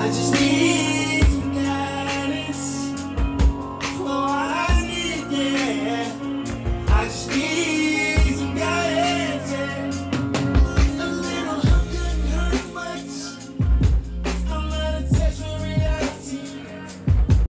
I just need